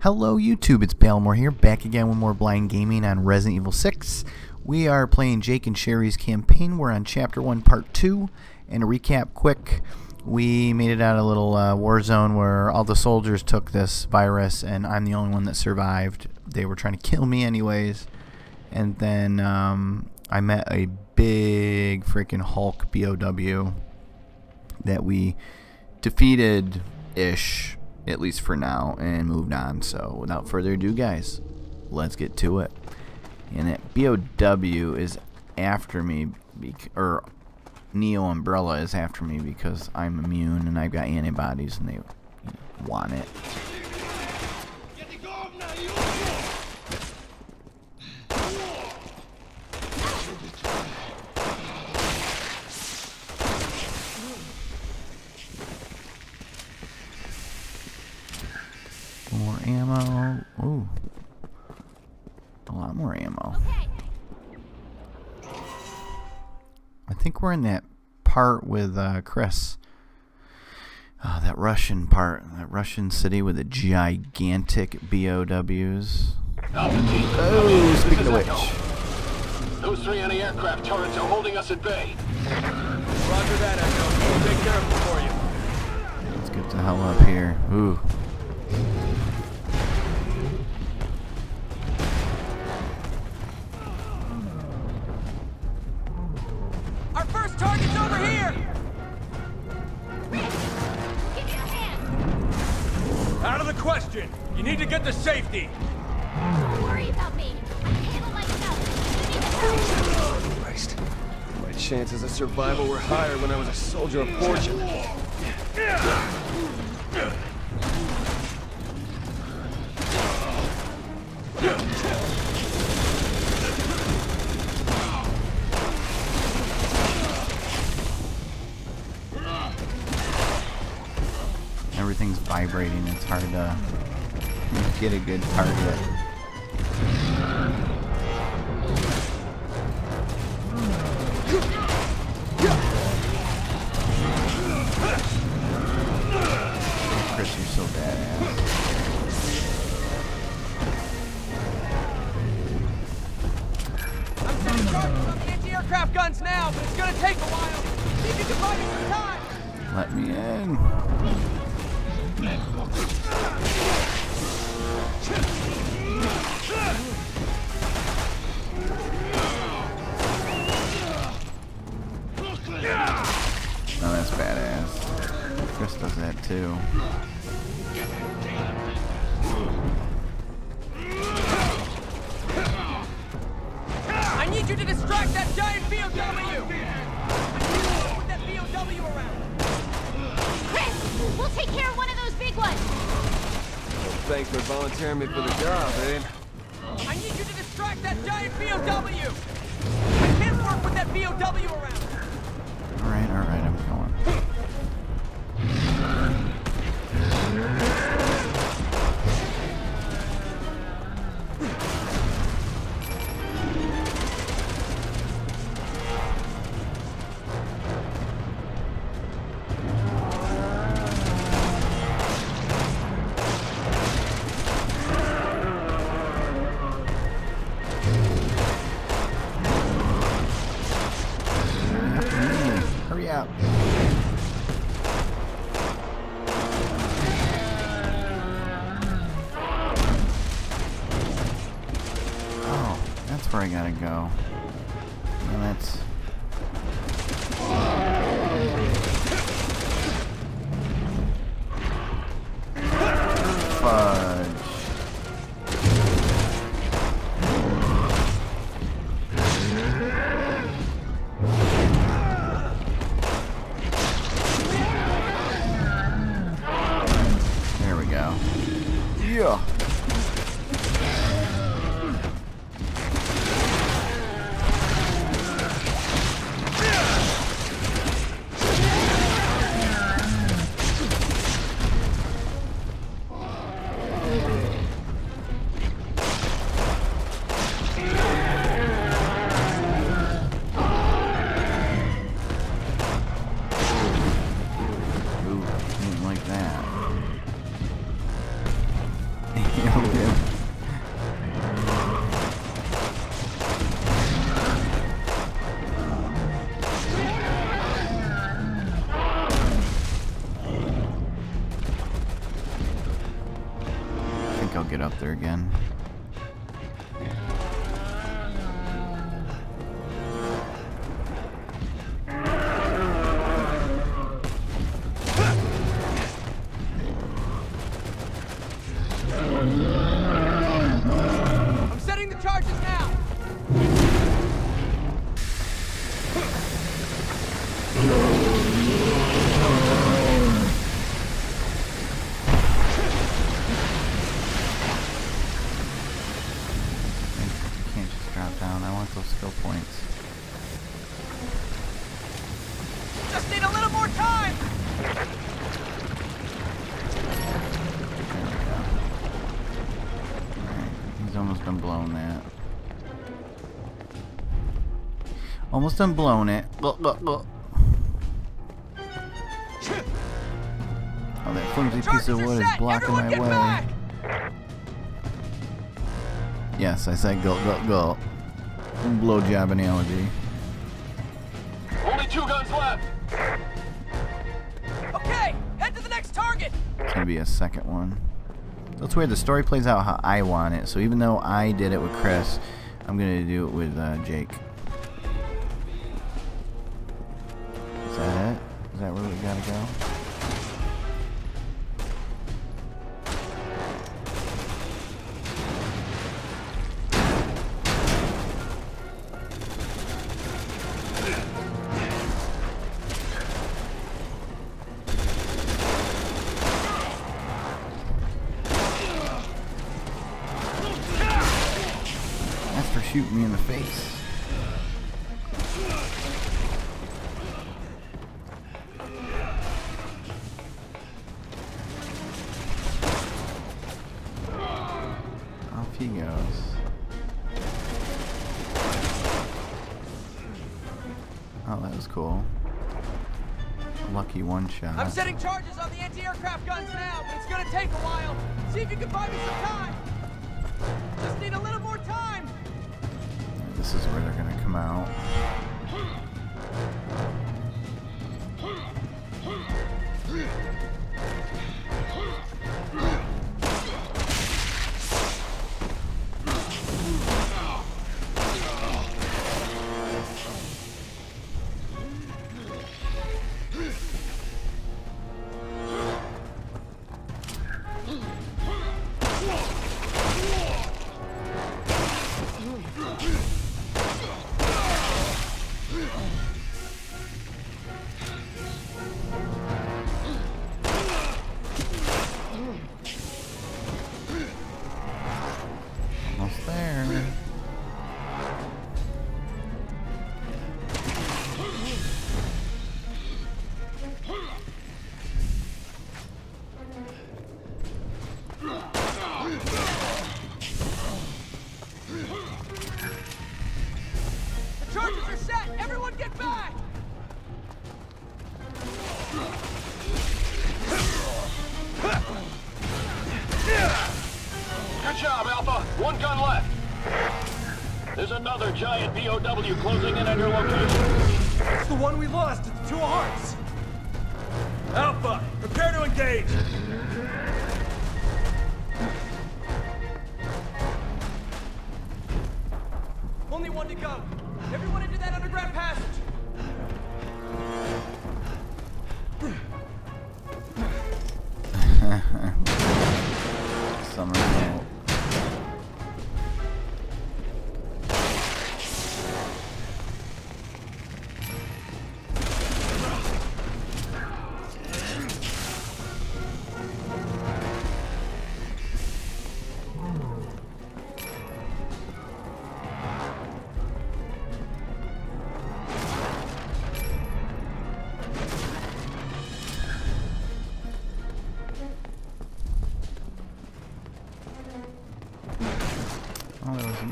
Hello YouTube, it's Balimore here, back again with more Blind Gaming on Resident Evil 6. We are playing Jake and Sherry's campaign. We're on Chapter 1, Part 2. And to recap quick, we made it out of a little uh, war zone where all the soldiers took this virus and I'm the only one that survived. They were trying to kill me anyways. And then um, I met a big freaking Hulk BOW that we defeated-ish, at least for now, and moved on. So without further ado, guys, let's get to it. And that BOW is after me, or Neo Umbrella is after me because I'm immune and I've got antibodies and they want it. More ammo. Ooh. A lot more ammo. I think we're in that part with uh, Chris. Uh, that Russian part, that Russian city with the gigantic BOWs. Oh, speaking of which. Those three anti-aircraft turrets are holding us at bay. Roger that, Echo. We'll take care of it for you. Let's get the hell up here. Ooh. Here! Out of the question! You need to get to safety! Don't worry about me. I can handle myself. You need to. Christ. My chances of survival were higher when I was a soldier of fortune. Everything's vibrating. It's hard to get a good target. Chris, you're so badass. I'm setting the anti-aircraft guns now, but it's gonna take a while. See if you can buy me some time! Let me in. Oh, thanks for volunteering me for the job, babe. I need you to distract that giant BOW! I can't work with that BOW around! Alright, alright, I'm going. Hurry that. I think I'll get up there again. I'm Almost done blowing it. Oh, that flimsy piece of wood is blocking my way. back. Yes, I said go, go, go. Blowjob analogy. Only two guns left. Okay, head to the next target. It's gonna be a second one. That's weird. The story plays out how I want it. So even though I did it with Chris, I'm gonna do it with uh, Jake. Shooting me in the face. Off he goes. Oh, that was cool. Lucky one shot. I'm setting charges on the anti-aircraft guns now, but it's gonna take a while. See if you can buy me some time. Is where they're gonna come out. Almost there. Another giant BOW closing in on your location. It's the one we lost at the Two of Hearts. Alpha, prepare to engage. Only one to go. Everyone into that underground passage.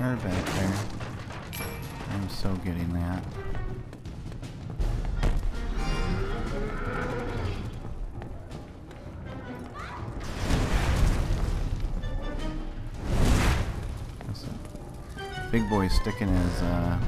Back there. I'm so getting that. Big boy sticking his uh,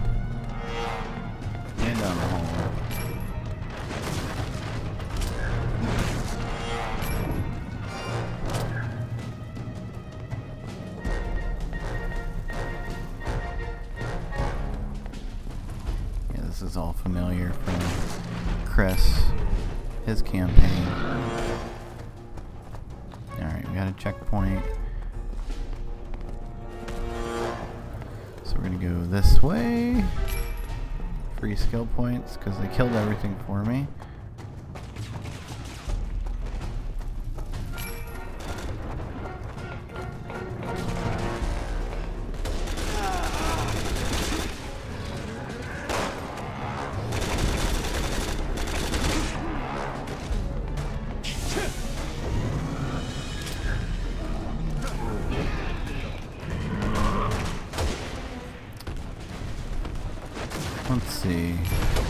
this way. Free skill points, because they killed everything for me. Let's see.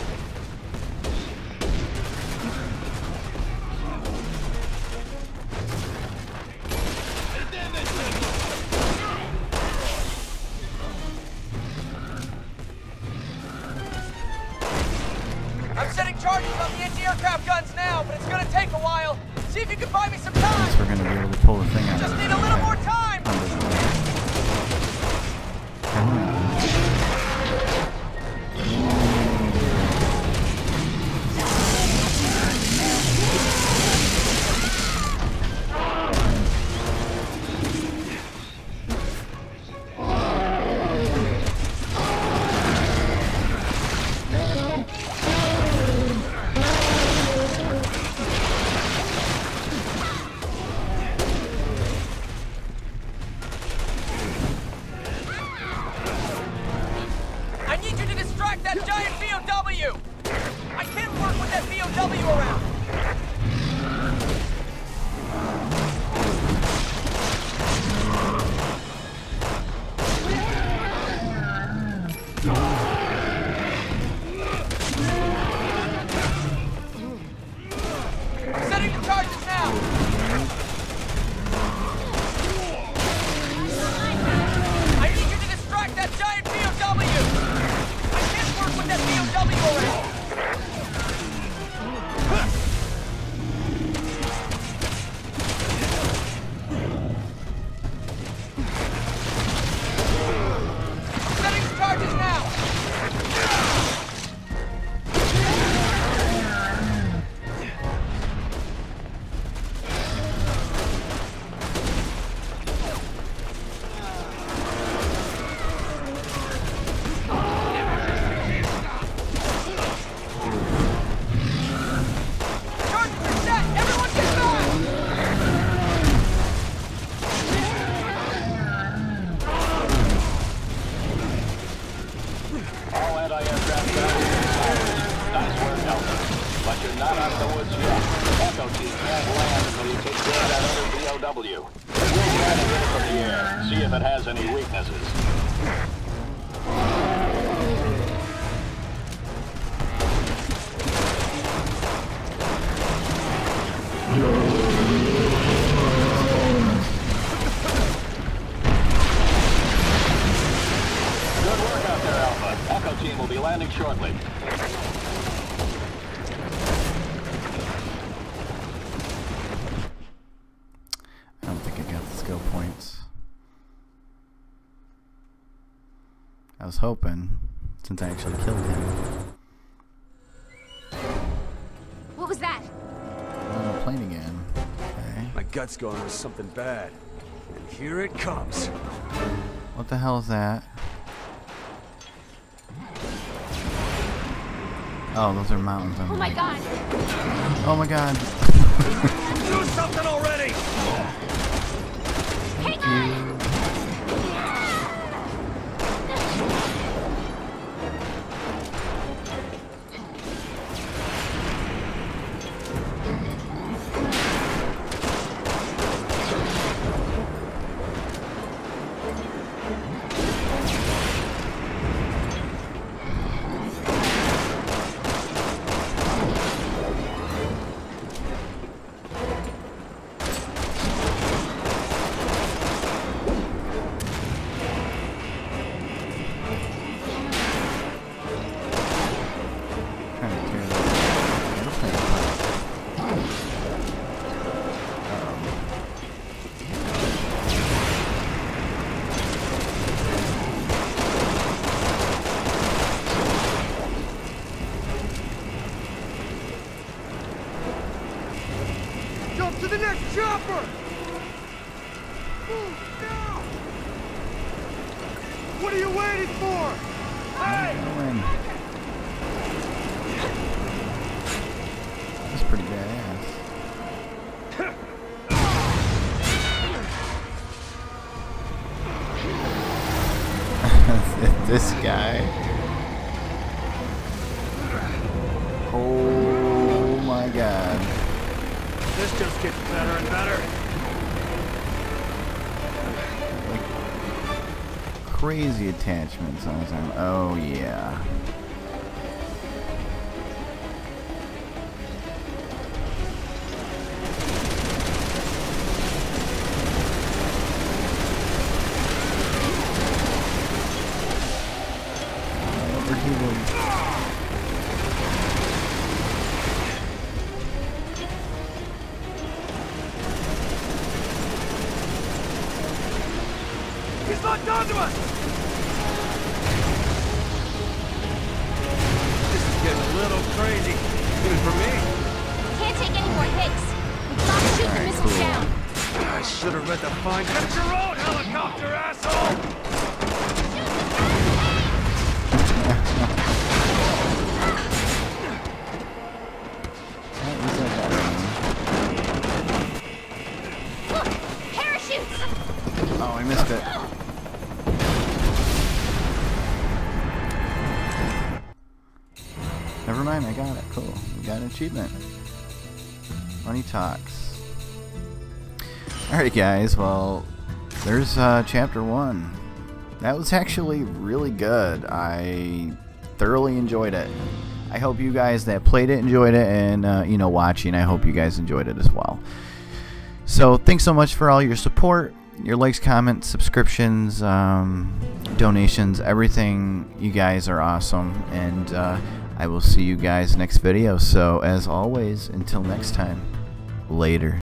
Echo land until you take care of that other BOW. We'll hit it from the air, see if it has any weaknesses. Good work out there, Alpha. Echo Team will be landing shortly. I don't think I got the skill points. I was hoping, since I actually killed him. What was that? Oh, plane again. Okay. My gut's going with something bad. And here it comes. What the hell is that? Oh, those are mountains. Oh I'm Oh my like, god! Oh my god. Do something already! Hang on! Move now! What are you waiting for? Hey! That's pretty badass. this guy. Oh my god. This just gets better and better. Crazy attachments on his arm. Oh yeah. Crazy. Even for me. Can't take any more hits. We've gotta shoot the Alright, missiles cool. down. I should have read the fine. Get your own helicopter, asshole! What was that guy doing? Look! Parachutes! Oh, I missed it. Mind, I got it. Cool. We got an achievement. Money talks. Alright, guys. Well, there's uh, chapter one. That was actually really good. I thoroughly enjoyed it. I hope you guys that played it enjoyed it, and uh, you know, watching. I hope you guys enjoyed it as well. So thanks so much for all your support, your likes, comments, subscriptions, um, donations, everything. You guys are awesome, and uh, I will see you guys next video. So as always, until next time, later.